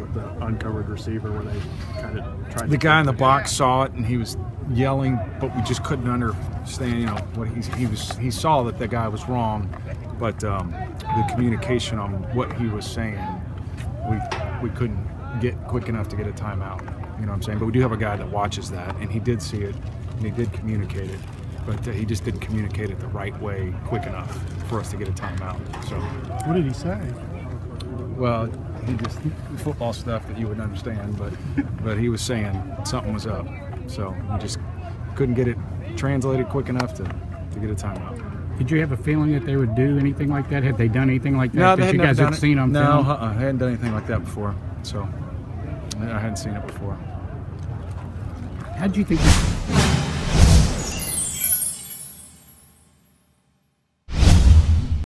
with the uncovered receiver where they kind of tried. To The to guy in the box saw it and he was yelling, but we just couldn't understand. You know what he he was. He saw that the guy was wrong, but um, the communication on what he was saying, we we couldn't get quick enough to get a timeout. You know what I'm saying? But we do have a guy that watches that, and he did see it, and he did communicate it, but uh, he just didn't communicate it the right way, quick enough for us to get a timeout. So. What did he say? Well, he just football stuff that you wouldn't understand, but but he was saying something was up, so we just couldn't get it translated quick enough to, to get a timeout. Did you have a feeling that they would do anything like that? Had they done anything like that No, that you guys had seen on no, film? uh-uh, I hadn't done anything like that before, so I hadn't seen it before. How did you think?